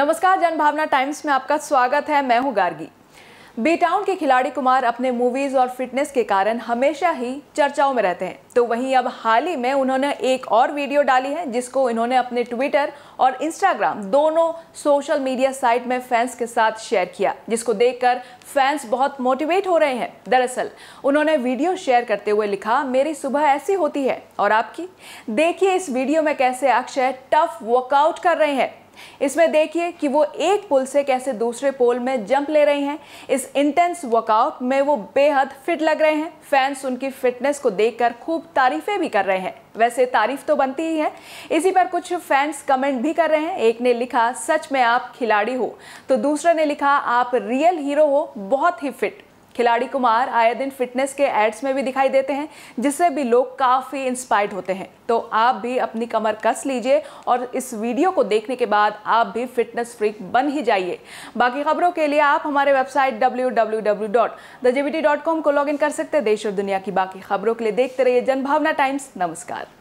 नमस्कार, जनभावना टाइम्स में आपका स्वागत है। मैं हूँ गार्गी। बी टाउन के खिलाड़ी कुमार अपने मूवीज़ और फिटनेस के कारण हमेशा ही चर्चाओं में रहते हैं। तो वहीं अब हाल ही में उन्होंने एक और वीडियो डाली है, जिसको इन्होंने अपने ट्विटर और इंस्टाग्राम दोनों सोशल मीडिया साइट में फैंस के साथ शेयर किया, जिसको देखकर फैंस बहुत मोटिवेट हो रहे हैं। दरअसल, उन्होंने वीडियो शेयर करते हुए लिखा, मेरी सुबह ऐसी होती है। और आपकी? देखिए इस वीडियो में कैसे अक्षय टफ वर्कआउट कर रहे हैं। इसमें देखिए कि वो एक पुल से कैसे दूसरे पोल में जंप ले रहे हैं। इस इंटेंस वर्कआउट में वो बेहद फिट लग रहे हैं। फैंस उनकी फिटनेस को देखकर खूब तारीफें भी कर रहे हैं। वैसे तारीफ़ तो बनती ही है। इसी पर कुछ फैंस कमेंट भी कर रहे हैं। एक ने लिखा, सच में आप खिलाड़ी हो। तो दूसरे ने लिखा, आप रियल हीरो हो, बहुत ही फिट खिलाड़ी कुमार आए दिन फिटनेस के एड्स में भी दिखाई देते हैं, जिससे भी लोग काफ़ी इंस्पायर्ड होते हैं। तो आप भी अपनी कमर कस लीजिए और इस वीडियो को देखने के बाद आप भी फिटनेस फ्रीक बन ही जाइए। बाकी खबरों के लिए आप हमारे वेबसाइट www.thejbt.com को लॉगिन कर सकते हैं। देश और दुनिया की बाकी खबरों के लिए देखते रहिए जनभावना टाइम्स नमस्कार।